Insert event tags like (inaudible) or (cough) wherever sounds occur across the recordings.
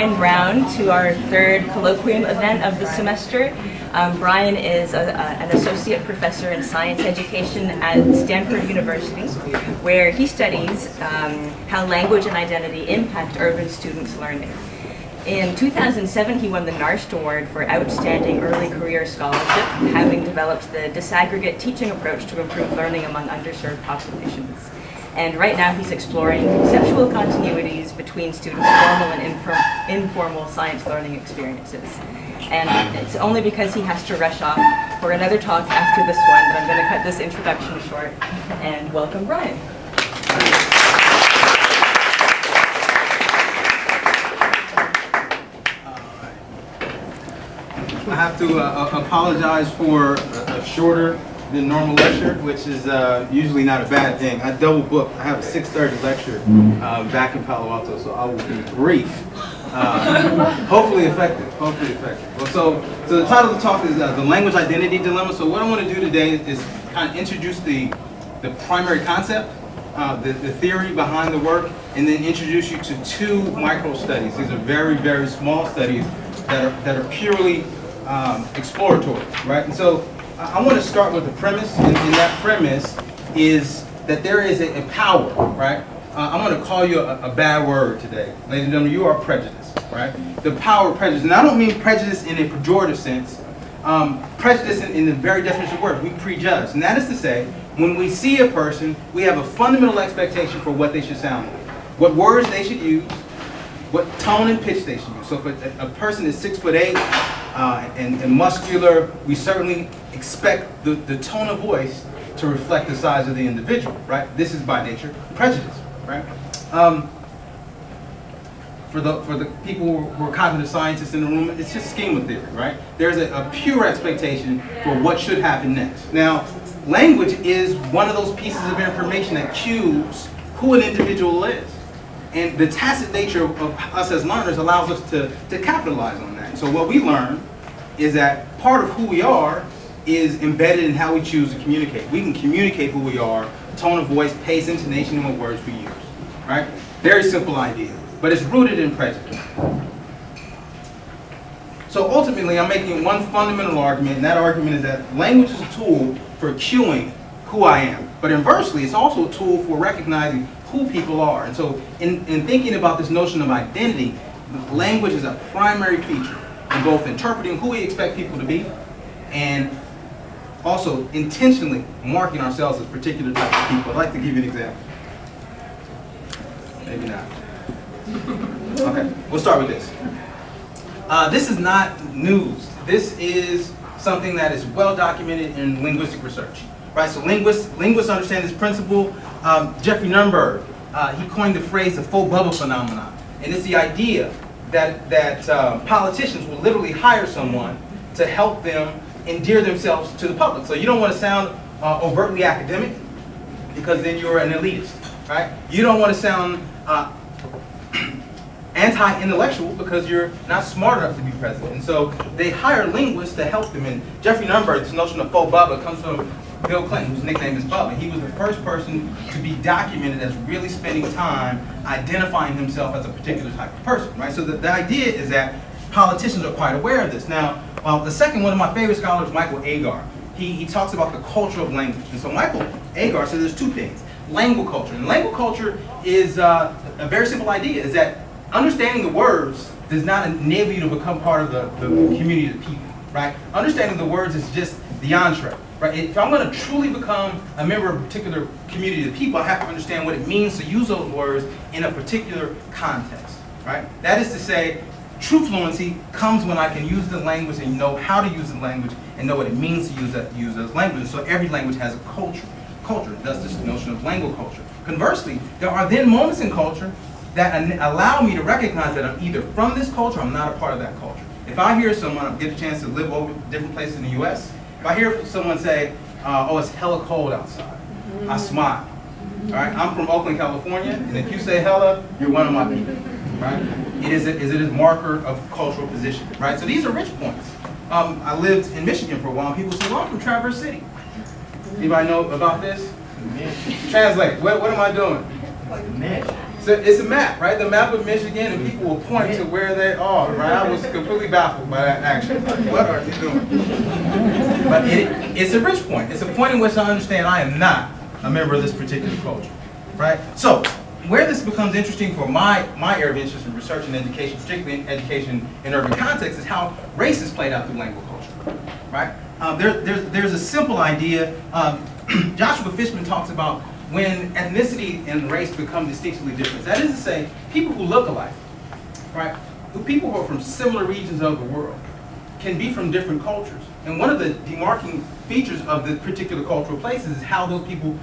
Bryan Brown to our third colloquium event of the semester. Um, Brian is a, a, an associate professor in science education at Stanford University, where he studies um, how language and identity impact urban students' learning. In 2007, he won the NARST Award for Outstanding Early Career Scholarship, having developed the disaggregate teaching approach to improve learning among underserved populations. And right now he's exploring conceptual continuities between students' formal and informal science learning experiences. And it's only because he has to rush off for another talk after this one that I'm going to cut this introduction short and welcome Bryan. I have to uh, apologize for a, a shorter than normal lecture, which is uh, usually not a bad thing. I double booked. I have a 6.30 lecture uh, back in Palo Alto, so I will be brief. Uh, hopefully effective, hopefully effective. Well, so, so the title of the talk is uh, The Language Identity Dilemma. So what I want to do today is, is kind of introduce the, the primary concept, uh, the, the theory behind the work, and then introduce you to two micro studies. These are very, very small studies that are, that are purely um, exploratory, right? And so I, want to start with the premise, and, and, that premise is that there is a, a power, right? Uh, I'm going to call you a, a, bad word today. Ladies and gentlemen, you are prejudice, right? The power of prejudice. And I don't mean prejudice in a pejorative sense. Um, prejudice in, in, the very definition of the word, we prejudge. And that is to say, when we see a person, we have a fundamental expectation for what they should sound like, what words they should use, what tone and pitch they should use. So if a, a person is six foot eight uh, and, and, muscular, we certainly expect the, the tone of voice to reflect the size of the individual, right? This is by nature prejudice, right? Um, for the for the people who are cognitive scientists in the room, it's just schema theory, right? There's a, a pure expectation for what should happen next. Now, language is one of those pieces of information that cues who an individual is. And the tacit nature of us as learners allows us to, to capitalize on. So what we learn is that part of who we are is embedded in how we choose to communicate. We can communicate who we are, tone of voice, pace, intonation, and what words we use. Right? Very simple idea, but it's rooted in prejudice. So ultimately, I'm making one fundamental argument, and that argument is that language is a tool for cueing who I am. But inversely, it's also a tool for recognizing who people are. And so in, in thinking about this notion of identity, language is a primary feature in both interpreting who we expect people to be and also intentionally marking ourselves as particular types of people. I'd like to give you an example. Maybe not. Okay, we'll start with this. Uh, this is not news. This is something that is well documented in linguistic research. Right, so linguists, linguists understand this principle. Um, Geoffrey Nunberg, uh, he coined the phrase the faux Bubba phenomenon. And it's the idea that, that uh, politicians will literally hire someone to help them endear themselves to the public. So you don't want to sound uh, overtly academic because then you're an elitist, right? You don't want to sound uh, (clears throat) anti-intellectual because you're not smart enough to be president. And so they hire linguists to help them. And Geoffrey Nunberg, this notion of faux Bubba comes from Bill Clinton, whose nickname is Bubba. He was the first person to be documented as really spending time identifying himself as a particular type of person, right? So the, the idea is that politicians are quite aware of this. Now, uh, the second one of my favorite scholars, Michael Agar, he, he talks about the culture of language. And so Michael Agar says there's two things. Language culture. And language culture is uh, a very simple idea, is that understanding the words does not enable you to become part of the, the community of people, right? Understanding the words is just the entree. Right? If I'm going to truly become a member of a particular community of people, I have to understand what it means to use those words in a particular context. Right? That is to say, true fluency comes when I can use the language and know how to use the language and know what it means to use that use those languages. So every language has a culture. Culture. That's this notion of language culture. Conversely, there are then moments in culture that allow me to recognize that I'm either from this culture or I'm not a part of that culture. If I hear someone, I get a chance to live over different places in the U.S., if I hear someone say, uh, oh, it's hella cold outside, I mm-hmm. smile. All right, I'm from Oakland, California, and if you say hella, you're one of my people. Right? It is a, is it a marker of cultural position. Right? So these are rich points. Um, I lived in Michigan for a while, and people say, well, I'm from Traverse City. Anybody know about this? Translate. What, what am I doing? Like a mesh. So it's a map, right? The map of Michigan, and people will point to where they are, right? I was completely baffled by that action. What are you doing? But it, it's a rich point. It's a point in which I understand I am not a member of this particular culture, right? So where this becomes interesting for my, my area of interest in research and education, particularly in education in urban context, is how race is played out through language culture, right? Um, there, there's, there's a simple idea. Um, (clears throat) Joshua Fishman talks about when ethnicity and race become distinctly different. That is to say, people who look alike, right? Who people who are from similar regions of the world can be from different cultures. And one of the demarking features of the particular cultural places is how those people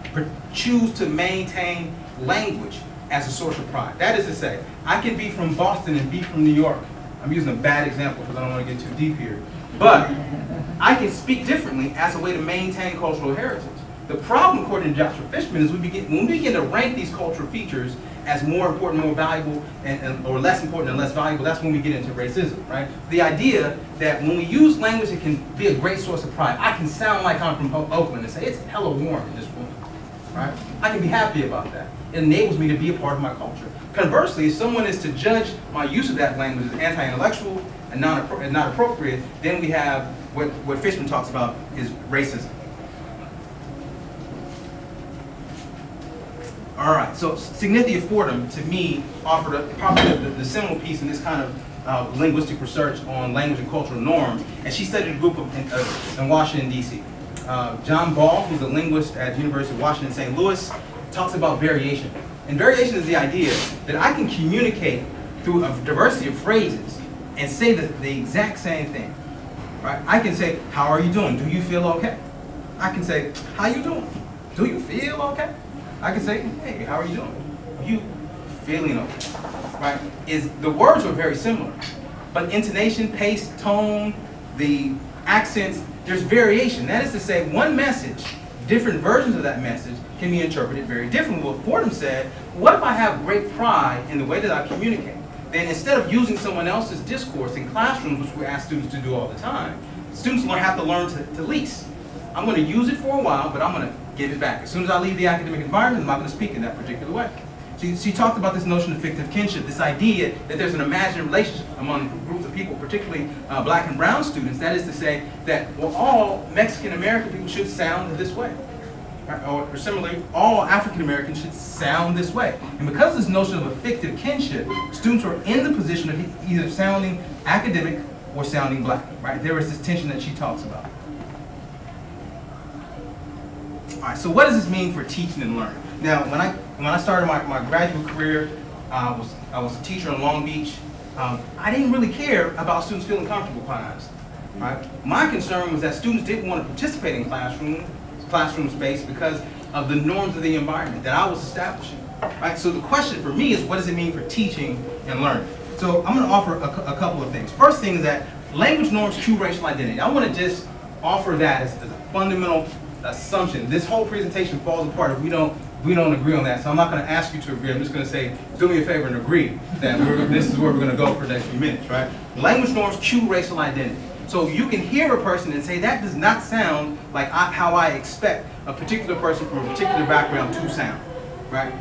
choose to maintain language as a source of pride. That is to say, I can be from Boston and be from New York. I'm using a bad example because I don't want to get too deep here. But I can speak differently as a way to maintain cultural heritage. The problem, according to Joshua Fishman, is we begin, when we begin to rank these cultural features as more important, more valuable, and, and, or less important and less valuable, that's when we get into racism, right? The idea that when we use language, it can be a great source of pride. I can sound like I'm from Oakland and say, it's hella warm in this room, right? I can be happy about that. It enables me to be a part of my culture. Conversely, if someone is to judge my use of that language as anti-intellectual and not, and not appropriate, then we have what, what Fishman talks about is racism. All right, so Signithia Fordham, to me, offered a, probably the, the seminal piece in this kind of uh, linguistic research on language and cultural norms, and she studied a group of, in, uh, in Washington, D.C. Uh, John Baugh, who's a linguist at the University of Washington, St. Louis, talks about variation. And variation is the idea that I can communicate through a diversity of phrases and say the, the exact same thing. Right? I can say, how are you doing? Do you feel okay? I can say, how you doing? Do you feel okay? I can say, hey, how are you doing? You feeling okay, right? Is the words were very similar, but intonation, pace, tone, the accents, there's variation. That is to say, one message, different versions of that message can be interpreted very differently. What Fordham said, what if I have great pride in the way that I communicate? Then instead of using someone else's discourse in classrooms, which we ask students to do all the time, students have to learn to, to lease. I'm going to use it for a while, but I'm going to give it back. As soon as I leave the academic environment, I'm not going to speak in that particular way. She, she talked about this notion of fictive kinship, this idea that there's an imagined relationship among groups of people, particularly uh, black and brown students. That is to say that, well, all Mexican American people should sound this way. Or, or similarly, all African Americans should sound this way. And because of this notion of a fictive kinship, students are in the position of either sounding academic or sounding black. Right? There is this tension that she talks about. All right, so what does this mean for teaching and learning? Now, when I when I started my, my graduate career, uh, was I was a teacher in Long Beach. Um, I didn't really care about students feeling comfortable, honestly. Right? My concern was that students didn't want to participate in classroom classroom space because of the norms of the environment that I was establishing. Right? So the question for me is, what does it mean for teaching and learning? So I'm going to offer a, a couple of things. First thing is that language norms cue racial identity. I want to just offer that as, as a fundamental assumption. This whole presentation falls apart if we don't we don't agree on that. So I'm not going to ask you to agree. I'm just going to say, do me a favor and agree that this is where we're going to go for the next few minutes, right? Language norms cue racial identity. So you can hear a person and say, that does not sound like I, how I expect a particular person from a particular background to sound, right?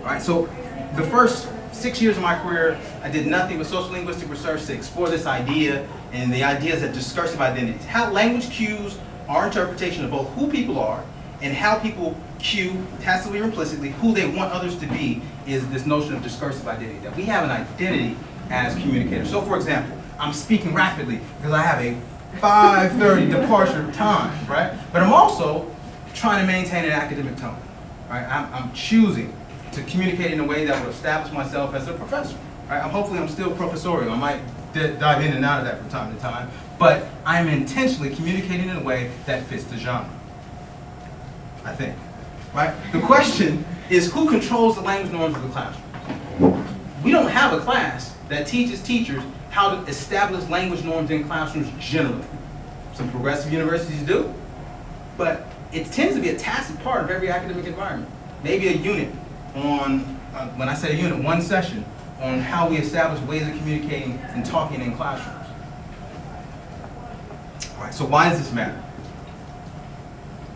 All right, so the first six years of my career, I did nothing but social linguistic research to explore this idea and the ideas of discursive identities. How language cues our interpretation of both who people are and how people cue, tacitly or implicitly, who they want others to be is this notion of discursive identity, that we have an identity as communicators. So for example, I'm speaking rapidly because I have a 5.30 departure time, right? But I'm also trying to maintain an academic tone, right? I'm, I'm choosing to communicate in a way that will establish myself as a professor, right? I'm, hopefully I'm still professorial. I might dive in and out of that from time to time, but I'm intentionally communicating in a way that fits the genre. I think, right? The question is who controls the language norms of the classroom? We don't have a class that teaches teachers how to establish language norms in classrooms generally. Some progressive universities do, but it tends to be a tacit part of every academic environment. Maybe a unit on, uh, when I say a unit, one session on how we establish ways of communicating and talking in classrooms. All right, so why does this matter?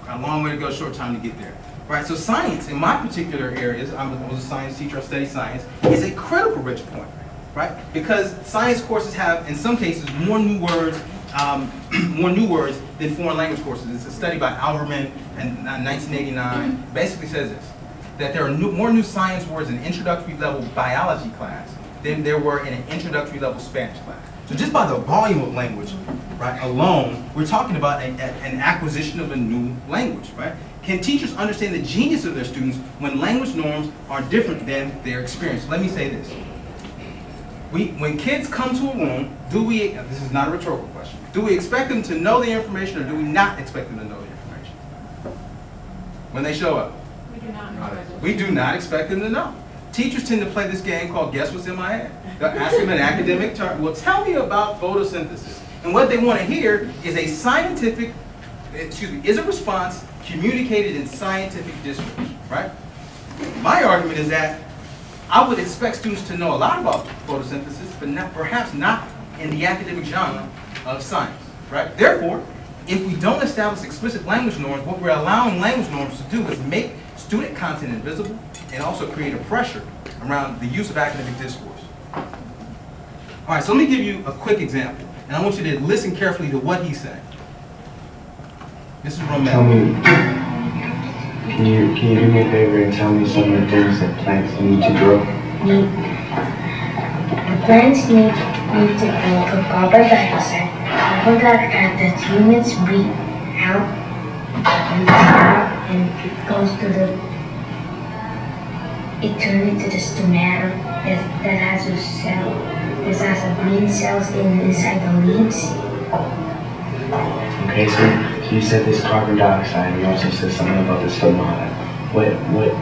a long way to go, short time to get there. Right, so science, in my particular areas, I was I was a science teacher, I studied science, is a critical rich point, right? Because science courses have, in some cases, more new words, um, (clears throat) more new words than foreign language courses. It's a study by Alberman in uh, 1989, basically says this, that there are new, more new science words in introductory level biology class than there were in an introductory level Spanish class. So just by the volume of language, right, alone, we're talking about a, a- an acquisition of a new language, right? Can teachers understand the genius of their students when language norms are different than their experience? Let me say this. We, when kids come to a room, do we, this is not a rhetorical question, do we expect them to know the information or do we not expect them to know the information? When they show up? We do not. We do not expect them to know. Teachers tend to play this game called Guess What's in My Head. They'll ask them an academic term, well, tell me about photosynthesis. And what they want to hear is a scientific, excuse me, is a response communicated in scientific discourse, right? My argument is that I would expect students to know a lot about photosynthesis, but not, perhaps not in the academic genre of science, right? Therefore, if we don't establish explicit language norms, what we're allowing language norms to do is make student content invisible and also create a pressure around the use of academic discourse. All right, so let me give you a quick example, and I want you to listen carefully to what he's saying. This is Tell me, can you can you do me a favor and tell me some of the things that plants need to grow? need the plants need need to grow for carbon dioxide. Carbon dioxide that humans breathe out and out and it goes to the it turns into the stomata that, that has a cell that has a green cells in inside the leaves. Okay, so, you said this carbon dioxide, and you also said something about the stomata. What what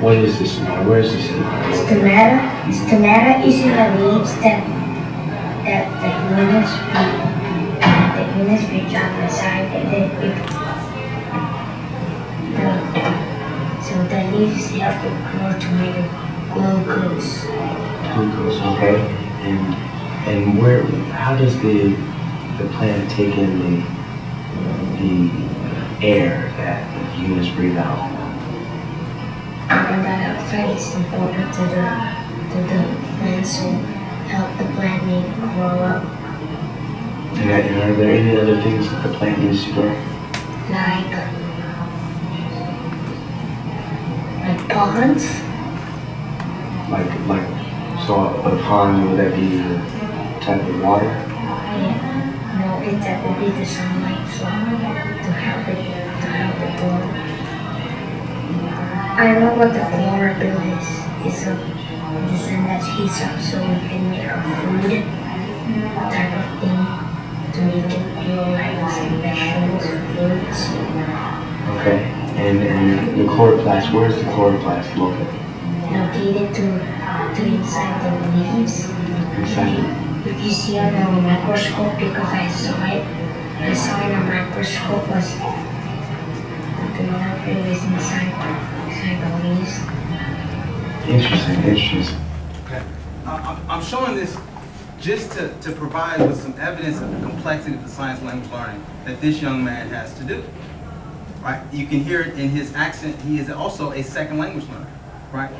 what is this stomata? Where is this the Stomata stomata is in the leaves that that the humans the humans breathe out inside and then it so the leaves help it grow to make glucose. glucose? Okay, and and where? How does the the plant take in the the air that humans breathe out? Carbon dioxide is important to the to the plant so help the plant grow up And, are- and are there any other things that the plant needs to grow? like uh, like ponds. Like like so a pond would that be a type of water? Yeah. No, it that will be the sunlight so to help it to help it grow. I know what the chlorophyll is. It's a it's a that heats up so we can make a food type of thing to make it grow like some vegetables, fruits. Okay. And and the chloroplast, where's the chloroplast located? Located to inside the leaves. If you see on a microscope, because I saw it, I saw in a microscope was the chlorophyll is inside, inside the leaves. Interesting, interesting. Okay. I- I'm, I'm showing this just to, to provide with some evidence of the complexity of the science language learning that this young man has to do. Right? You can hear it in his accent. He is also a second language learner. Right?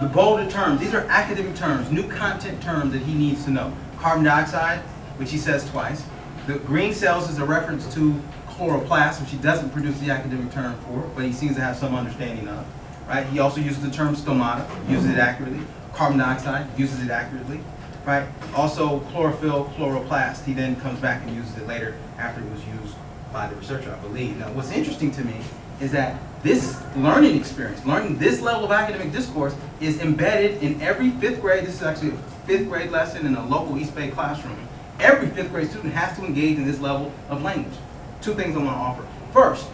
The bolded terms, these are academic terms, new content terms that he needs to know. Carbon dioxide, which he says twice. The green cells is a reference to chloroplast, which he doesn't produce the academic term for, but he seems to have some understanding of. Right? He also uses the term stomata, uses it accurately. Carbon dioxide, uses it accurately. Right? Also chlorophyll, chloroplast, he then comes back and uses it later after it was used by the researcher, I believe. Now, what's interesting to me is that this learning experience, learning this level of academic discourse, is embedded in every fifth grade. This is actually a fifth grade lesson in a local East Bay classroom. Every fifth grade student has to engage in this level of language. Two things I want to offer. First,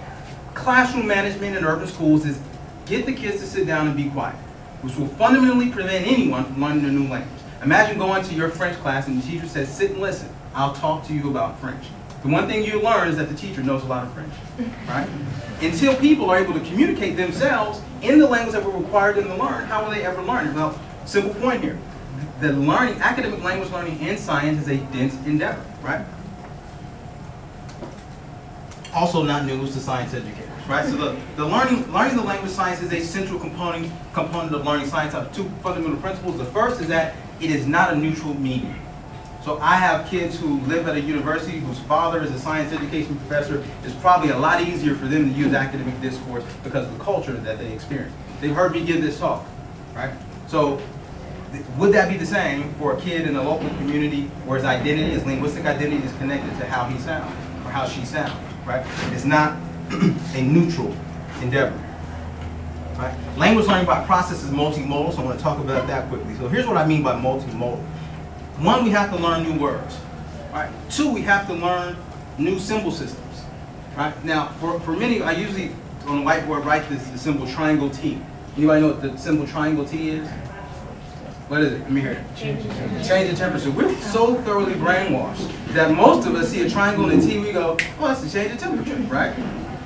classroom management in urban schools is get the kids to sit down and be quiet, which will fundamentally prevent anyone from learning a new language. Imagine going to your French class and the teacher says, sit and listen. I'll talk to you about French. The one thing you learn is that the teacher knows a lot of French, right? Until people are able to communicate themselves in the language that we're required them to learn, how will they ever learn? Well, simple point here. The learning, academic language learning in science is a dense endeavor, right? Also not news to science educators, right? So the, the learning, learning the language science is a central component, component of learning science. I have two fundamental principles. The first is that it is not a neutral medium. So I have kids who live at a university whose father is a science education professor. It's probably a lot easier for them to use academic discourse because of the culture that they experience. They've heard me give this talk, right? So would that be the same for a kid in a local community where his identity, his linguistic identity is connected to how he sounds or how she sounds, right? It's not (clears throat) a neutral endeavor. Right? Language learning by process is multimodal, so I'm going to talk about that quickly. So here's what I mean by multimodal. One, we have to learn new words. Right? Two, we have to learn new symbol systems. Right? Now, for, for many, I usually on the whiteboard write this the symbol triangle T. Anybody know what the symbol triangle T is? What is it? Let me hear it. Change the temperature. We're so thoroughly brainwashed that most of us see a triangle and a T, we go, oh, that's to change the temperature, right?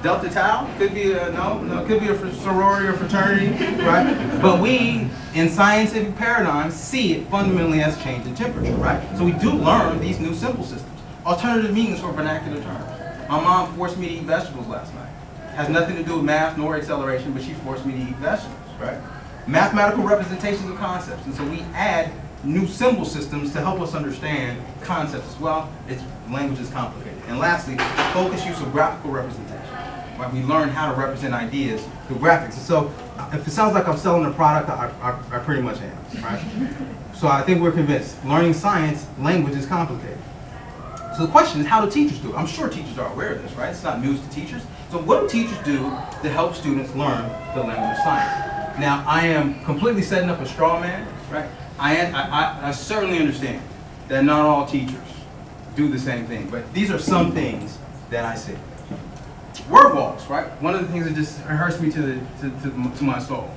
Delta Tau could be a no, no, could be a sorority or fraternity, right? But we, in scientific paradigms, see it fundamentally as change in temperature, right? So we do learn these new symbol systems, alternative meanings for vernacular terms. My mom forced me to eat vegetables last night. Has nothing to do with math nor acceleration, but she forced me to eat vegetables, right? Mathematical representations of concepts, and so we add new symbol systems to help us understand concepts as well. It's language is complicated. And lastly, focus use of graphical representation. Right? We learn how to represent ideas through graphics. So if it sounds like I'm selling a product, I, I, I pretty much am, right? So I think we're convinced. Learning science, language is complicated. So the question is, how do teachers do it? I'm sure teachers are aware of this, right? It's not news to teachers. So what do teachers do to help students learn the language of science? Now, I am completely setting up a straw man, right? I, am, I, I, I certainly understand that not all teachers do the same thing, but these are some things that I see. Word walls, right? One of the things that just hurts me to, the, to, to, to my soul,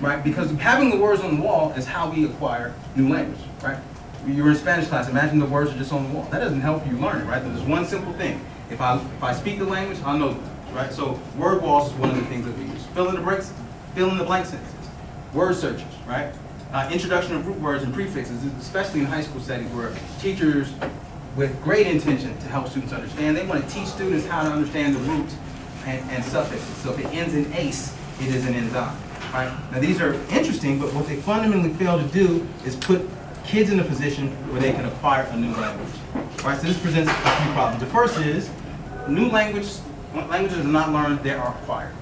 right? Because having the words on the wall is how we acquire new language, right? You're in Spanish class, imagine the words are just on the wall. That doesn't help you learn right? There's one simple thing. If I, if I speak the language, I'll know them, right? So word walls is one of the things that we use. Fill in the blanks, fill in the blank sentences. Word searches, right? Uh, introduction of root words and prefixes, especially in high school settings where teachers with great intention to help students understand, they want to teach students how to understand the roots and, and suffixes. So if it ends in ace, it is an enzyme, right? Now these are interesting, but what they fundamentally fail to do is put kids in a position where they can acquire a new language. Right, so this presents a few problems. The first is, new language, languages are not learned, they are acquired.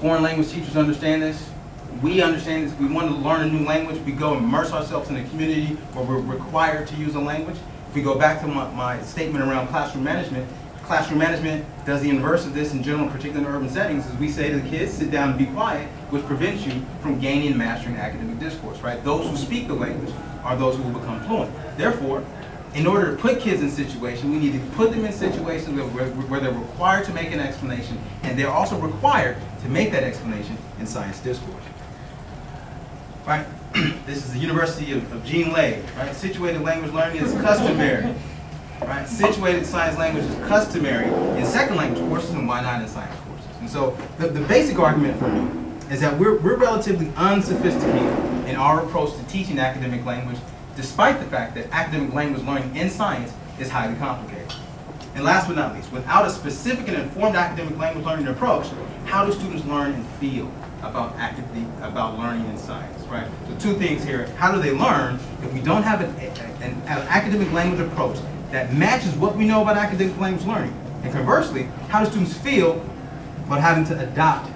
Foreign language teachers understand this. We understand this. We want to learn a new language. We go immerse ourselves in a community where we're required to use a language. If we go back to my, my statement around classroom management, classroom management does the inverse of this in general, particularly in urban settings, is we say to the kids, sit down and be quiet, which prevents you from gaining and mastering academic discourse, right? Those who speak the language are those who will become fluent. Therefore, in order to put kids in situations, we need to put them in situations where, where, they're required to make an explanation, and they're also required to make that explanation in science discourse. Right? (clears throat) this is the University of, of Jean Lave, right? Situated language learning is customary. Right? Situated science language is customary in second language courses, and why not in science courses? And so the, the basic argument for me is that we're, we're relatively unsophisticated in our approach to teaching academic language, despite the fact that academic language learning in science is highly complicated. And last but not least, without a specific and informed academic language learning approach, how do students learn and feel about academic, about learning in science, right? So two things here. How do they learn if we don't have an, an, an academic language approach that matches what we know about academic language learning? And conversely, how do students feel about having to adopt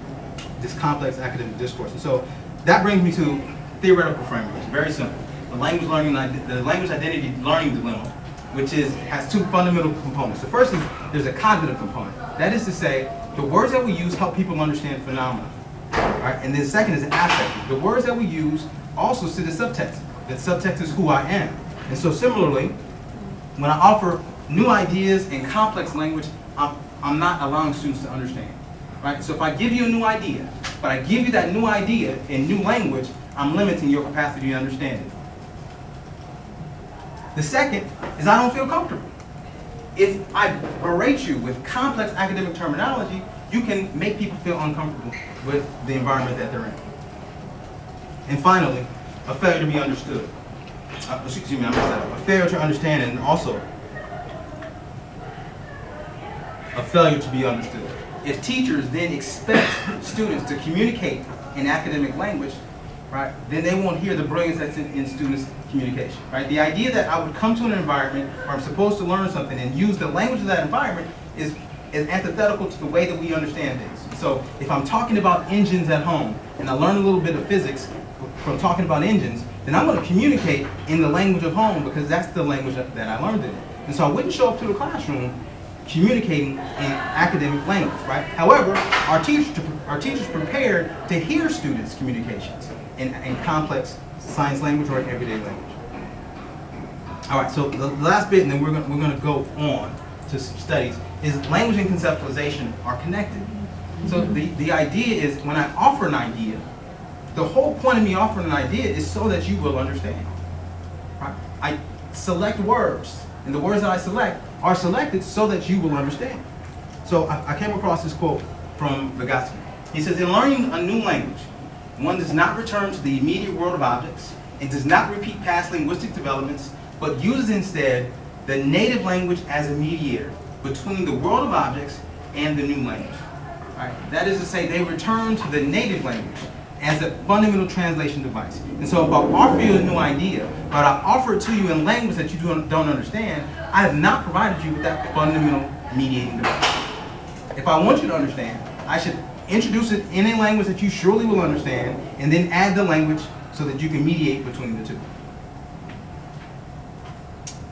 this complex academic discourse? And so that brings me to theoretical frameworks. Very simple. The language learning, the language identity learning dilemma, which is has two fundamental components. The first is there's a cognitive component. That is to say, the words that we use help people understand phenomena. Right? And the second is affect. The words that we use also sit as subtext. That subtext is who I am. And so similarly, when I offer new ideas in complex language, I'm, I'm not allowing students to understand. Right? So if I give you a new idea, but I give you that new idea in new language, I'm limiting your capacity to understand it. The second is I don't feel comfortable. If I berate you with complex academic terminology, you can make people feel uncomfortable with the environment that they're in. And finally, a failure to be understood. Uh, excuse me, I messed that. A failure to understand and also a failure to be understood. if teachers then expect students to communicate in academic language, right, then they won't hear the brilliance that's in, in students' communication, right? The idea that I would come to an environment where I'm supposed to learn something and use the language of that environment is, is antithetical to the way that we understand things. So if I'm talking about engines at home and I learn a little bit of physics from talking about engines, then I'm going to communicate in the language of home because that's the language that, I learned it in. And so I wouldn't show up to the classroom communicating in academic language, right? However, our teachers, our teachers prepared to hear students' communications in, in complex science language or everyday language. All right, so the last bit, and then we're going we're going to go on to some studies, is language and conceptualization are connected. So the, the idea is when I offer an idea, the whole point of me offering an idea is so that you will understand. Right? I select words, and the words that I select are selected so that you will understand. So I, I came across this quote from Vygotsky. He says, in learning a new language, one does not return to the immediate world of objects and does not repeat past linguistic developments, but uses instead the native language as a mediator between the world of objects and the new language. Right? That is to say, they return to the native language as a fundamental translation device. And so if I offer you a new idea, but I offer it to you in language that you don't understand, I have not provided you with that fundamental mediating device. If I want you to understand, I should introduce it in a language that you surely will understand, and then add the language so that you can mediate between the two.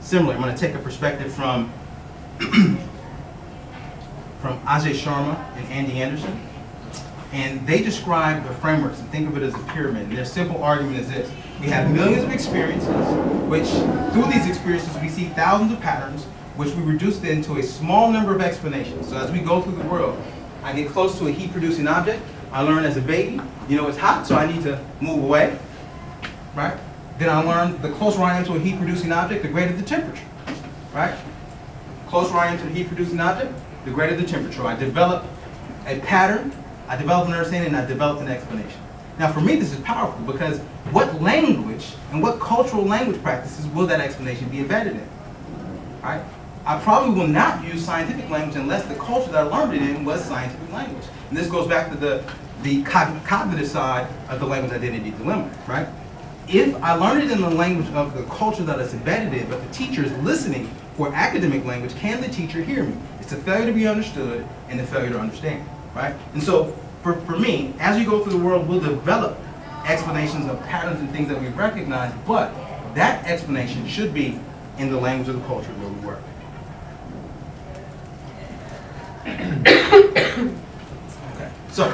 Similarly, I'm going to take a perspective from (clears throat) from Ajay Sharma and Andy Anderson. And they describe the frameworks and think of it as a pyramid. And their simple argument is this. We have millions of experiences, which through these experiences we see thousands of patterns, which we reduce then to a small number of explanations. So as we go through the world, I get close to a heat-producing object. I learn as a baby, you know, it's hot, so I need to move away, right? Then I learn the closer I am to a heat-producing object, the greater the temperature, right? Closer I am to the heat-producing object, the greater the temperature. I develop a pattern I developed an understanding and I developed an explanation. Now for me this is powerful because what language and what cultural language practices will that explanation be embedded in? Right? I probably will not use scientific language unless the culture that I learned it in was scientific language. And this goes back to the, the cognitive side of the language identity dilemma, right? If I learned it in the language of the culture that it's embedded in, but the teacher is listening for academic language, can the teacher hear me? It's a failure to be understood and a failure to understand right? And so for, for me, as we go through the world, we'll develop explanations of patterns and things that we recognize, but that explanation should be in the language of the culture where we work. (coughs) okay, so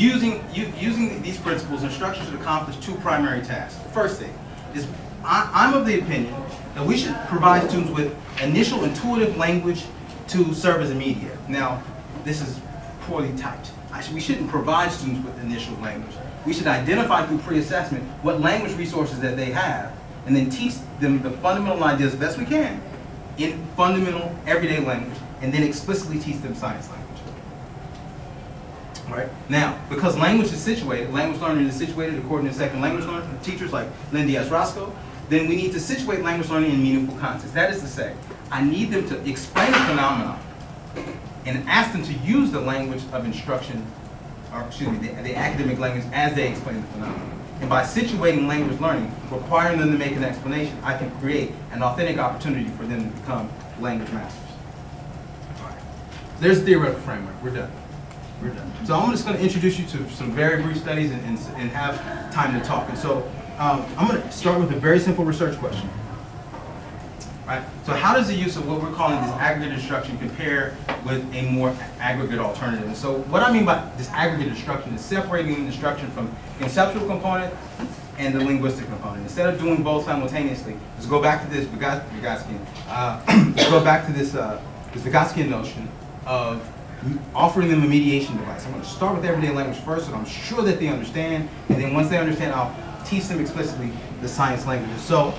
using using these principles, instruction should accomplish two primary tasks. First thing is I, I'm of the opinion that we should provide students with initial intuitive language to serve as a media. Now, this is poorly typed. We shouldn't provide students with initial language. We should identify through pre-assessment what language resources that they have, and then teach them the fundamental ideas best we can in fundamental everyday language, and then explicitly teach them science language. Right? Now, because language is situated, language learning is situated according to second language learning teachers like Lindy S. Roscoe, then we need to situate language learning in meaningful context. That is to say, I need them to explain the phenomenon and ask them to use the language of instruction, or excuse me, the, the academic language as they explain the phenomenon. And by situating language learning, requiring them to make an explanation, I can create an authentic opportunity for them to become language masters. There's a theoretical framework. We're done. So I'm just going to introduce you to some very brief studies and, and, and have time to talk. And so um, I'm going to start with a very simple research question. Right? So how does the use of what we're calling disaggregate instruction compare with a more aggregate alternative? And so what I mean by disaggregate instruction is separating instruction from conceptual component and the linguistic component. Instead of doing both simultaneously, let's go back to this Vygotskian, uh, (clears throat) let's go back to this, uh, this notion of offering them a mediation device. I'm going to start with everyday language first so I'm sure that they understand, and then once they understand, I'll teach them explicitly the science languages. So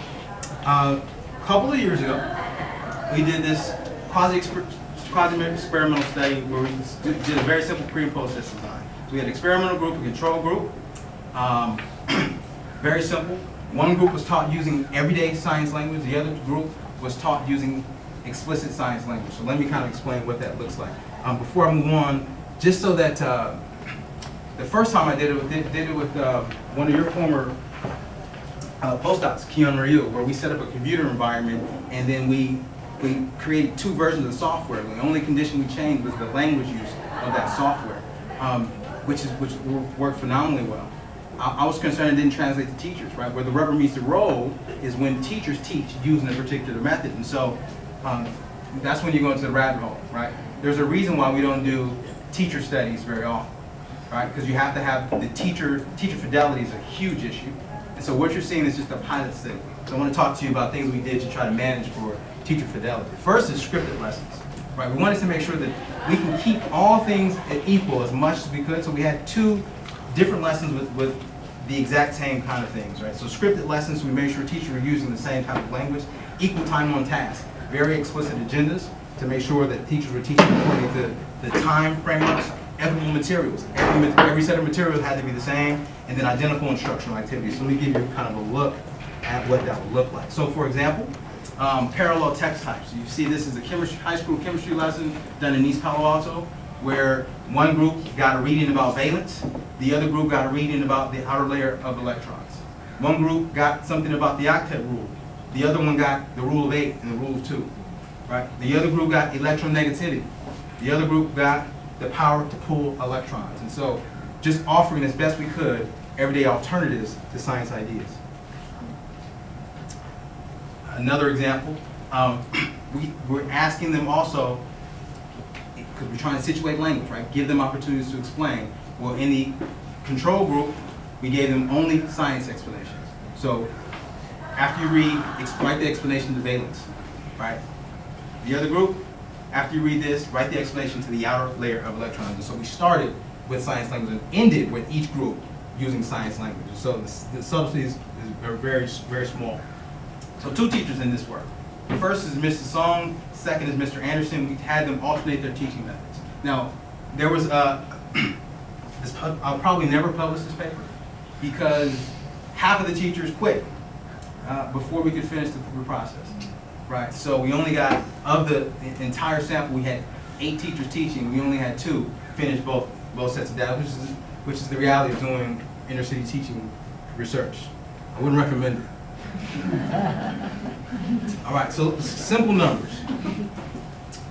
uh, a couple of years ago, we did this quasi-experimental study where we did a very simple pre and post test design. So we had an experimental group, a control group. Um, (clears throat) very simple. One group was taught using everyday science language. The other group was taught using explicit science language. So let me kind of explain what that looks like. Um, before I move on, just so that uh, the first time I did it, did, did it with uh, one of your former uh, postdocs, Keon Ryu, where we set up a computer environment and then we we created two versions of the software. The only condition we changed was the language use of that software, um, which is which worked phenomenally well. I, I was concerned it didn't translate to teachers, right? Where the rubber meets the road is when teachers teach using a particular method, and so um, that's when you go into the rabbit hole, right? There's a reason why we don't do teacher studies very often, right? Because you have to have the teacher teacher fidelity is a huge issue, and so what you're seeing is just a pilot study. So I want to talk to you about things we did to try to manage for teacher fidelity. First is scripted lessons, right? We wanted to make sure that we can keep all things equal as much as we could. So we had two different lessons with, with the exact same kind of things, right? So scripted lessons, we made sure teachers were using the same type of language. Equal time on task, very explicit agendas to make sure that teachers were teaching according to the time frameworks, equitable materials. Every, every set of materials had to be the same, and then identical instructional activities. So let me give you kind of a look at what that would look like. So for example, um, parallel text types. You see this is a chemistry, high school chemistry lesson done in East Palo Alto, where one group got a reading about valence, the other group got a reading about the outer layer of electrons. One group got something about the octet rule, the other one got the rule of eight and the rule of two. Right? The other group got electronegativity. The other group got the power to pull electrons. And so just offering as best we could everyday alternatives to science ideas. Another example, um, (clears throat) we, we're asking them also, because we're trying to situate language, right? Give them opportunities to explain. Well, in the control group, we gave them only science explanations. So after you read, write the explanation to valence, right? The other group, after you read this, write the explanation to the outer layer of electrons. And so we started with science language and ended with each group using science language. So the, the is, is very, very small. So two teachers in this work. The first is Mr. Song, second is Mr. Anderson. We had them alternate their teaching methods. Now, there was a, (clears throat) this, I'll probably never publish this paper because half of the teachers quit uh, before we could finish the, the process. Right, so we only got, of the entire sample, we had eight teachers teaching, we only had two finish both, both sets of data, which is, which is the reality of doing inner city teaching research. I wouldn't recommend it. (laughs) All right, so simple numbers.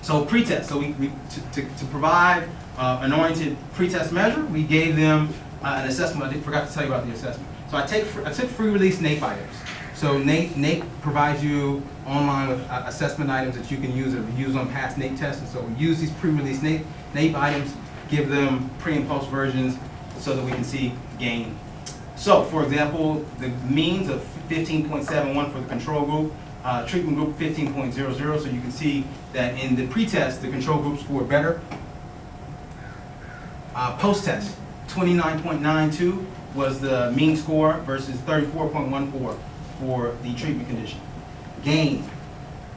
So pretest, so we, we to, to, to provide uh, an oriented pretest measure, we gave them uh, an assessment. I forgot to tell you about the assessment. So I take I took free release NAEP items. So NAEP, NAEP provides you online with uh, assessment items that you can use we use on past NAEP tests. And so we use these pre-release NAEP, NAEP items, give them pre and post versions so that we can see gain so, for example, the means of 15.71 for the control group, uh, treatment group 15.00, so you can see that in the pretest, the control group scored better. Uh, Post-test, 29.92 was the mean score versus 34.14 for the treatment condition. Gain,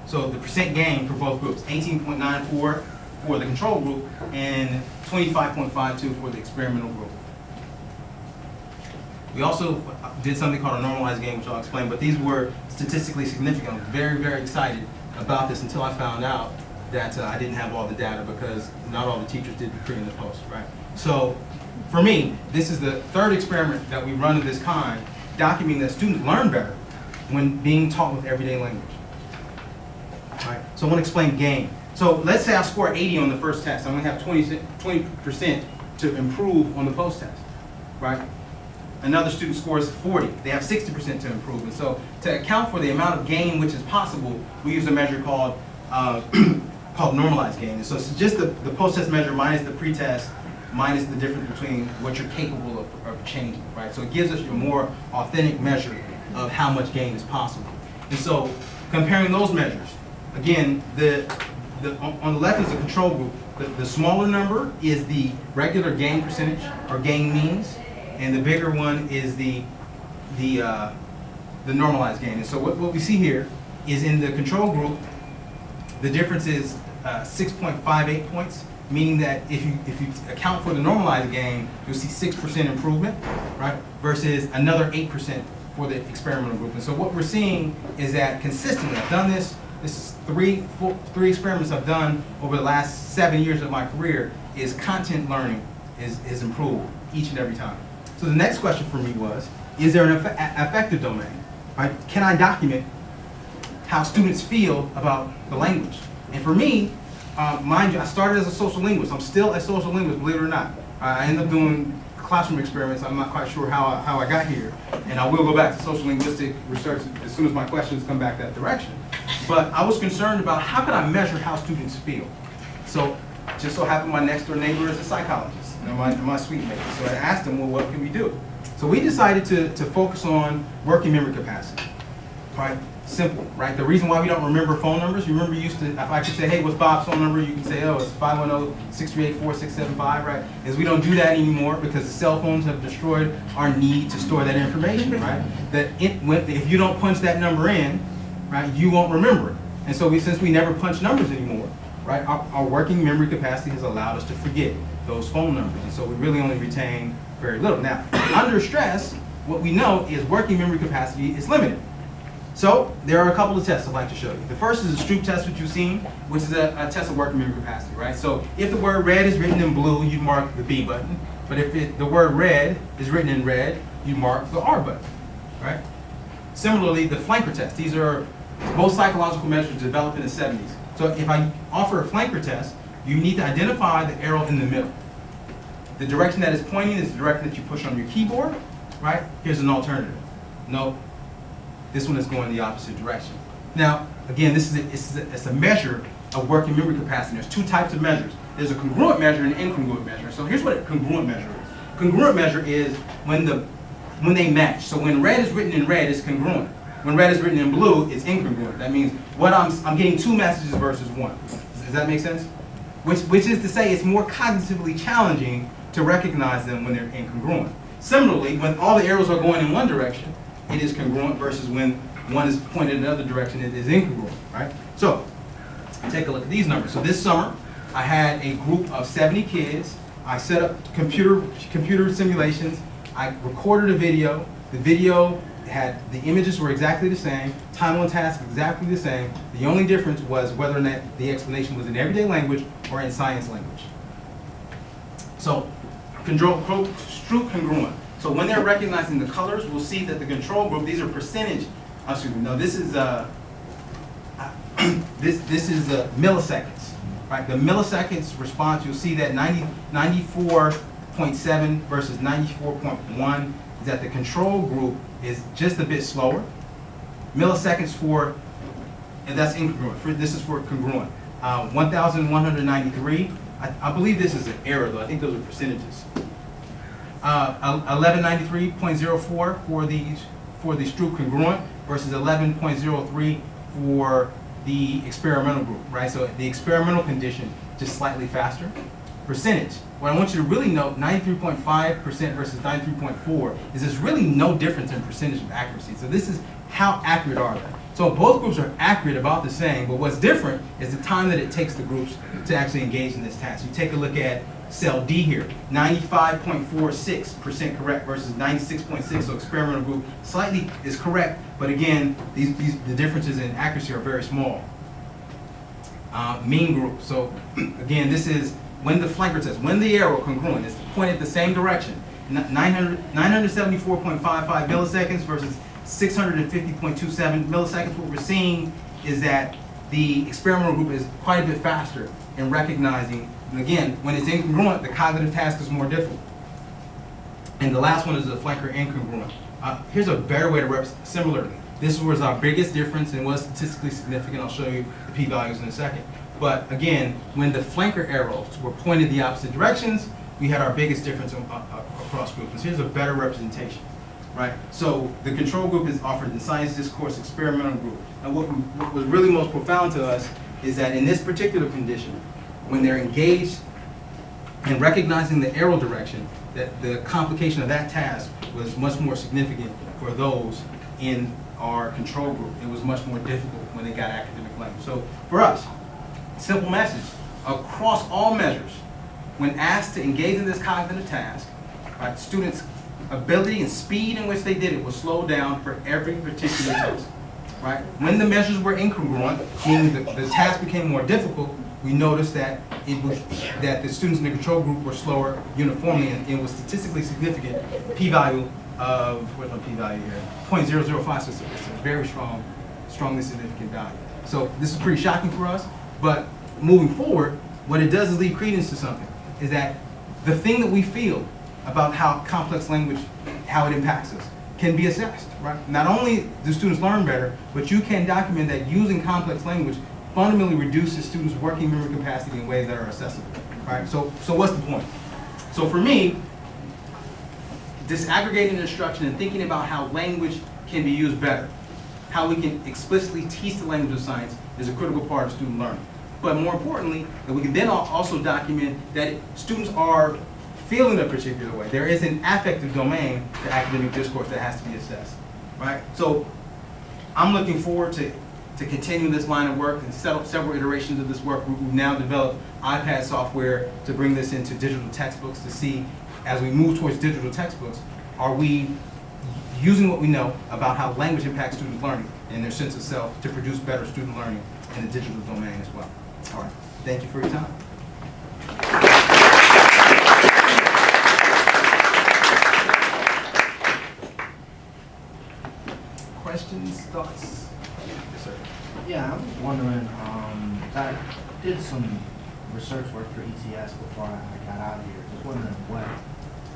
so the percent gain for both groups, 18.94 for the control group and 25.52 for the experimental group. We also did something called a normalized gain, which I'll explain, but these were statistically significant. I was very, very excited about this until I found out that uh, I didn't have all the data because not all the teachers did the pre and the post, right? So for me, this is the third experiment that we run of this kind, documenting that students learn better when being taught with everyday language. Right? So I want to explain gain. So let's say I score 80 on the first test. I'm going to have 20, 20% to improve on the post test, right? another student scores 40. They have 60% to improve. And so to account for the amount of gain which is possible, we use a measure called uh, (clears throat) called normalized gain. And so it's just the, the post-test measure minus the pre-test minus the difference between what you're capable of, of changing, right? So it gives us a more authentic measure of how much gain is possible. And so comparing those measures, again, the, the on the left is the control group. The, the smaller number is the regular gain percentage or gain means and the bigger one is the the uh, the normalized gain. And so what, what we see here is in the control group, the difference is uh, 6.58 points, meaning that if you if you account for the normalized gain, you'll see 6% improvement, right? Versus another 8% for the experimental group. And so what we're seeing is that consistently, I've done this this is three, three experiments I've done over the last seven years of my career, is content learning is, is improved each and every time. So the next question for me was, is there an a- affective domain? Right? Can I document how students feel about the language? And for me, uh, mind you, I started as a social linguist. I'm still a social linguist, believe it or not. I end up doing classroom experiments. I'm not quite sure how I, how I got here. And I will go back to social linguistic research as soon as my questions come back that direction. But I was concerned about how could I measure how students feel? So just so happened my next door neighbor is a psychologist, my, my suite mate. So I asked him, well, what can we do? So we decided to, to focus on working memory capacity. Right? Simple, right? The reason why we don't remember phone numbers, you remember you used to, if I could say, hey, what's Bob's phone number? You can say, oh, it's 510-638-4675, right? Is we don't do that anymore because the cell phones have destroyed our need to store that information, right? That it, when, if you don't punch that number in, right, you won't remember it. And so we, since we never punch numbers anymore, right, our, our working memory capacity has allowed us to forget those phone numbers. And so we really only retain very little. Now, under stress, what we know is working memory capacity is limited. So there are a couple of tests I'd like to show you. The first is the Stroop test, which you've seen, which is a, a test of working memory capacity, right? So if the word red is written in blue, you mark the B button. But if it, the word red is written in red, you mark the R button, right? Similarly, the flanker test. These are both psychological measures developed in the 70s. So if I offer a flanker test, you need to identify the arrow in the middle. The direction that is pointing is the direction that you push on your keyboard, right? Here's an alternative. No, this one is going the opposite direction. Now, again, this is a, it's, a, it's a measure of working memory capacity. There's two types of measures. There's a congruent measure and an incongruent measure. So here's what a congruent measure is. Congruent measure is when the when they match. So when red is written in red, it's congruent. When red is written in blue, it's incongruent. That means what I'm I'm getting two messages versus one. Does that make sense? Which which is to say, it's more cognitively challenging to recognize them when they're incongruent. Similarly, when all the arrows are going in one direction, it is congruent versus when one is pointed in another direction, it is incongruent, right? So, take a look at these numbers. So this summer, I had a group of 70 kids. I set up computer computer simulations. I recorded a video. The video had the images were exactly the same, time on task exactly the same. The only difference was whether or not the explanation was in everyday language or in science language. So, control, Stroop congruent. So when they're recognizing the colors, we'll see that the control group, these are percentage, oh, excuse me, no, this is, uh, this, this is uh, milliseconds, right? The milliseconds response, you'll see that 90, 94.7 versus 94.1 is that the control group is just a bit slower. Milliseconds for, and that's incongruent, for, this is for congruent. Uh, 1,193, I, I believe this is an error though, I think those are percentages. Uh, 1193.04 for the for the Stroop congruent versus 11.03 for the experimental group, right? So the experimental condition just slightly faster. Percentage. What I want you to really note, 93.5% versus 93.4 is there's really no difference in percentage of accuracy. So this is how accurate are they? So both groups are accurate about the same, but what's different is the time that it takes the groups to actually engage in this task. You take a look at cell D here, 95.46% correct versus 96.6, so experimental group slightly is correct, but again, these, these the differences in accuracy are very small. Uh, mean group, so (clears throat) again, this is when the flanker test, when the arrow congruent is pointed the same direction, 900, 974.55 milliseconds versus 650.27 milliseconds, what we're seeing is that the experimental group is quite a bit faster in recognizing and again, when it's incongruent, the cognitive task is more difficult. And the last one is the flanker incongruent. Uh, here's a better way to represent, similarly, this was our biggest difference and was statistically significant. I'll show you the p-values in a second. But again, when the flanker arrows were pointed the opposite directions, we had our biggest difference uh, uh, across groups. And here's a better representation, right? So the control group is offered the science discourse experimental group. And what, what was really most profound to us is that in this particular condition, when they're engaged in recognizing the arrow direction, that the complication of that task was much more significant for those in our control group. It was much more difficult when they got academic language. So for us, simple message, across all measures, when asked to engage in this cognitive task, right, students' ability and speed in which they did it was slowed down for every particular task. right? When the measures were incongruent, meaning the, the task became more difficult, we noticed that it was, that the students in the control group were slower uniformly and it was statistically significant, p-value of, where's my p-value here? 0.005, so it's a, it's a very strong, strongly significant value. So this is pretty shocking for us, but moving forward, what it does is lead credence to something, is that the thing that we feel about how complex language, how it impacts us, can be assessed, right? Not only do students learn better, but you can document that using complex language fundamentally reduces students' working memory capacity in ways that are accessible, right? So, so what's the point? So for me, disaggregating instruction and thinking about how language can be used better, how we can explicitly teach the language of science is a critical part of student learning. But more importantly, that we can then also document that students are feeling a particular way. There is an affective domain to academic discourse that has to be assessed, right? So I'm looking forward to, to continue this line of work and set up several iterations of this work. We- We've now developed iPad software to bring this into digital textbooks to see, as we move towards digital textbooks, are we using what we know about how language impacts student learning and their sense of self to produce better student learning in the digital domain as well. All right, thank you for your time. Questions, thoughts? Yeah, I was wondering, um, I did some research work for ETS before I got out of here. Just wondering what,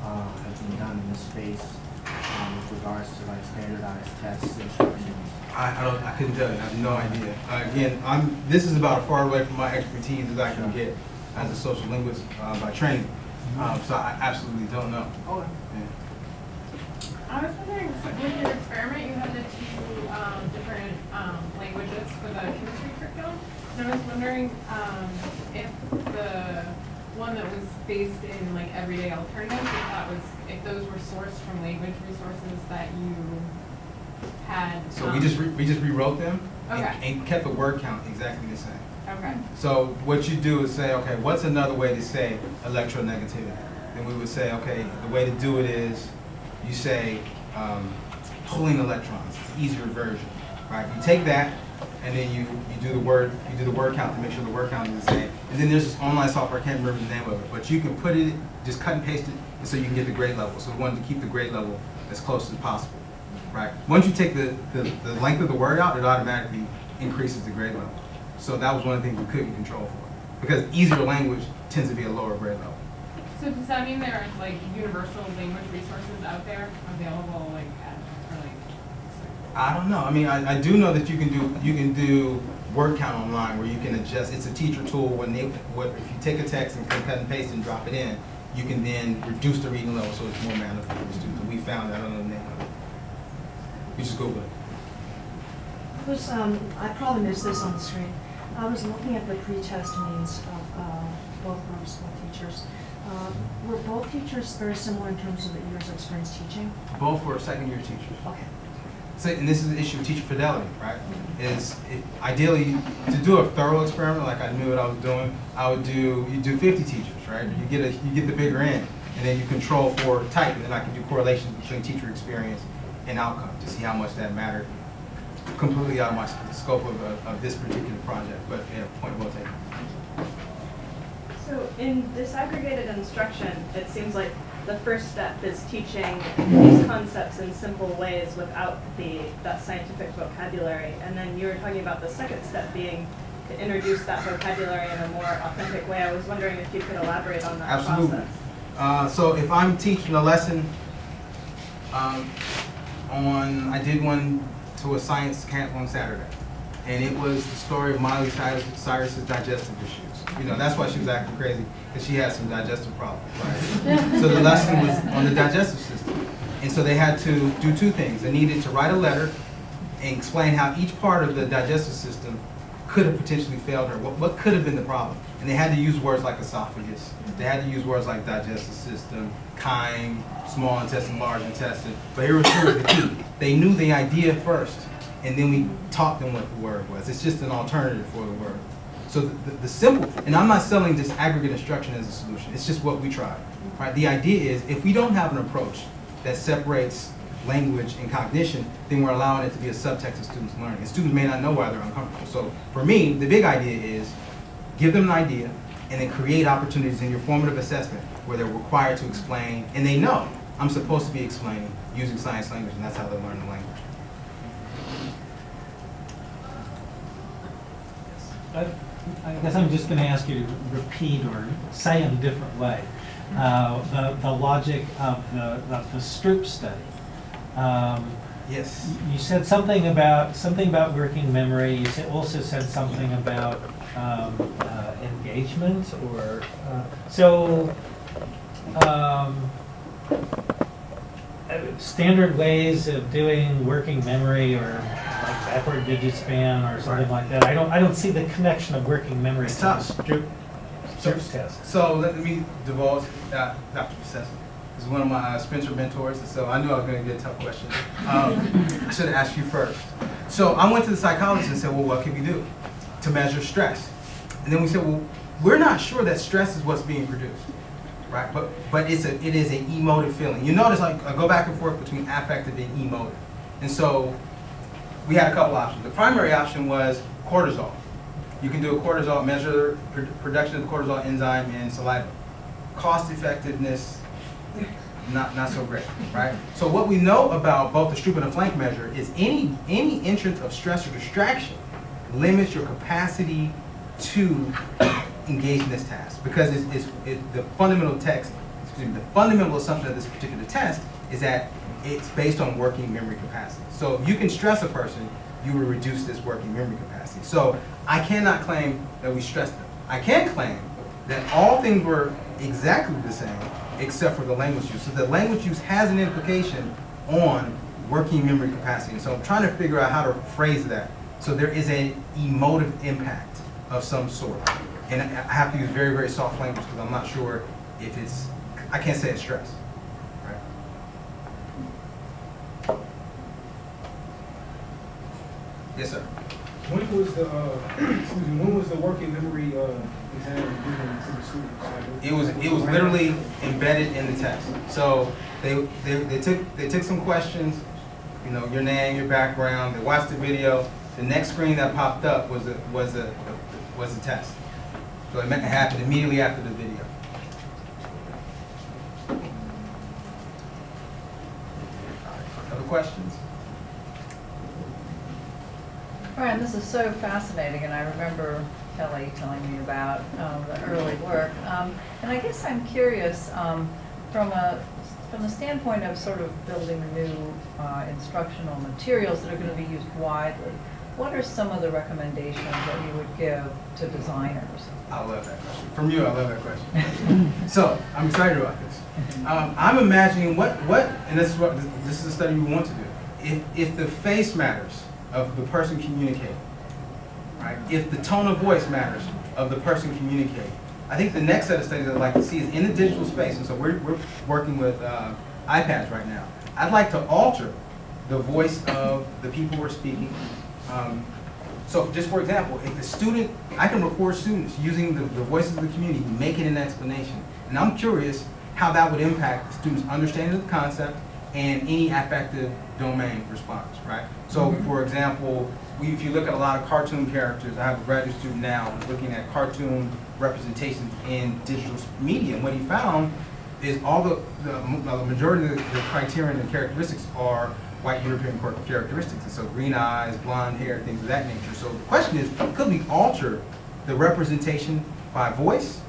uh, has been done in this space, um, with regards to like standardized tests, instructions. I, I don't, I couldn't tell you, I have no idea. Uh, again, I'm, this is about as far away from my expertise as I can get as a social linguist, uh, by training. Um, so I absolutely don't know. Okay. Yeah. I was wondering, so with your experiment, you had the two um, different um, languages for the chemistry curriculum. And I was wondering um, if the one that was based in like everyday alternatives, if that was, if those were sourced from language resources that you had. So we um, just, re- we just rewrote them and, Okay. and kept the word count exactly the same. Okay. So what you do is say, okay, what's another way to say electronegativity? Then we would say, okay, the way to do it is you say um, pulling electrons, it's easier version, right? You take that and then you, you do the word you do the word count to make sure the word count is the same. And then there's this online software, I can't remember the name of it, but you can put it, just cut and paste it, and so you can get the grade level. So we wanted to keep the grade level as close as possible, right? Once you take the, the, the length of the word out, it automatically increases the grade level. So that was one of the things we couldn't control for. Because easier language tends to be a lower grade level. So does that mean there are like universal language resources out there available like at, or like? I don't know. I mean, I, I do know that you can do you can do word count online where you can adjust. It's a teacher tool. When they, what, if you take a text and can cut and paste and drop it in, you can then reduce the reading level so it's more manageable for students. And we found that. I don't know the name of it. You just Google it. I was, um, I probably missed this on the screen. I was looking at the pre-test means of, uh, both groups, both teachers. Uh, Were both teachers very similar in terms of the years of experience teaching? Both were second year teachers. Okay. So, and this is the issue of teacher fidelity, right? Is if, ideally to do a thorough experiment like I knew what I was doing, I would do you do 50 teachers, right? You get a you get the bigger end, and then you control for type, and then I can do correlations between teacher experience and outcome to see how much that mattered. Completely out of my scope of, of, of this particular project, but yeah, point well taken. So in disaggregated instruction, it seems like the first step is teaching these concepts in simple ways without the, that scientific vocabulary. And then you were talking about the second step being to introduce that vocabulary in a more authentic way. I was wondering if you could elaborate on that Absolutely. process. Uh, so if I'm teaching a lesson um, on, I did one to a science camp on Saturday, and it was the story of Miley Cyrus, Cyrus's digestive issues. You know, that's why she was acting crazy, because she had some digestive problems, right? so the lesson was on the digestive system. And so they had to do two things. They needed to write a letter and explain how each part of the digestive system could have potentially failed her. What, what could have been the problem? And they had to use words like esophagus. They had to use words like digestive system, chyme, small intestine, large intestine. But here was, the key. They knew the idea first, and then we taught them what the word was. It's just an alternative for the word. So the, the, the simple, and I'm not selling disaggregate instruction as a solution. It's just what we tried. Right? The idea is if we don't have an approach that separates language and cognition, then we're allowing it to be a subtext of students learning. And students may not know why they're uncomfortable. So for me, the big idea is give them an idea and then create opportunities in your formative assessment where they're required to explain and they know I'm supposed to be explaining using science language and that's how they learn the language. I I guess I'm just going to ask you to repeat or say in a different way, uh, the, the logic of the, of the Stroop study. Um, Yes. You said something about, something about working memory, you also said something about um, uh, engagement or, uh, so, um, standard ways of doing working memory or like backward digit span or something like that. I don't, I don't see the connection of working memory It's to the tough. Stroop, So- Stroop's test. So let me divulge, uh, Dr. Sessom is one of my uh, Spencer mentors, so I knew I was going to get a tough question. Um, I should have asked you first. So I went to the psychologist and said, well, what can we do to measure stress? And then we said, well, we're not sure that stress is what's being produced, right? But but it's a it is an emotive feeling. You notice like I go back and forth between affective and emotive, and so we had a couple options. The primary option was cortisol. You can do a cortisol measure pr- production of the cortisol enzyme in saliva. Cost effectiveness, not not so great, right? So what we know about both the Stroop and the flank measure is any any entrance of stress or distraction limits your capacity to engage in this task because it's, it's it, the fundamental text, excuse me, the fundamental assumption of this particular test is that it's based on working memory capacity. So if you can stress a person, you will reduce this working memory capacity. So I cannot claim that we stressed them. I can claim that all things were exactly the same except for the language use. So the language use has an implication on working memory capacity. And so I'm trying to figure out how to phrase that. So there is an emotive impact of some sort. And I have to use very, very soft language because I'm not sure if it's, I can't say it's stress. Right? Yes, sir. When was the, uh, (clears throat) excuse me, when was the working memory, uh, exam given to the students? Like, It was it was literally embedded in the test. So they, they, they took they took some questions, you know, your name, your background. They watched the video. The next screen that popped up was a was a was a test. So it meant it happened immediately after the video. Other questions? Bryan, this is so fascinating, and I remember Kelly telling me about um, the early work. Um, And I guess I'm curious, um, from a, from the standpoint of sort of building new uh, instructional materials that are going to be used widely, what are some of the recommendations that you would give to designers? I love that question. From you, I love that question. (laughs) so I'm excited about this. Um, I'm imagining what what, and this is what this is a study we want to do. If if the face matters of the person communicating, right? If the tone of voice matters of the person communicating, I think the next set of studies I'd like to see is in the digital space. And so we're we're working with uh, iPads right now. I'd like to alter the voice of the people we're speaking. Um, so just for example, if the student, I can record students using the, the voices of the community, making an explanation. And I'm curious how that would impact the student's understanding of the concept and any affective domain response, right? So mm-hmm. for example, we, if you look at a lot of cartoon characters, I have a graduate student now looking at cartoon representations in digital media. And what he found is all the, the, the majority of the, the criterion and characteristics are white European characteristics. And so green eyes, blonde hair, things of that nature. So the question is, could we alter the representation by voice,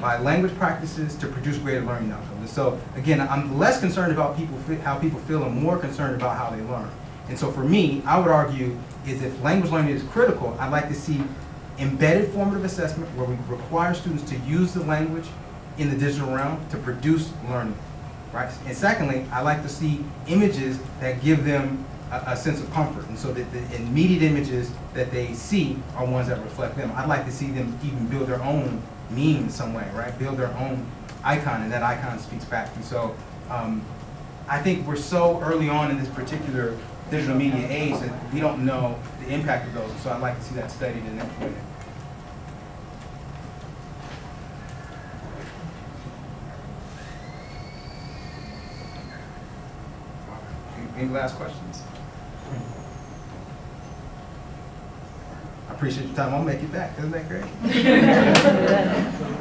by language practices to produce greater learning outcomes? And so again, I'm less concerned about people, how people feel and more concerned about how they learn. And so for me, I would argue is if language learning is critical, I'd like to see embedded formative assessment where we require students to use the language in the digital realm to produce learning, right? And secondly, I like to see images that give them a, a sense of comfort, and so that the immediate images that they see are ones that reflect them. I'd like to see them even build their own meme in some way, right? Build their own icon, and that icon speaks back. And so, um, I think we're so early on in this particular digital media age that we don't know the impact of those. And so I'd like to see that studied and implemented. Any last questions? I appreciate your time. I'll make it back. Isn't that great? (laughs)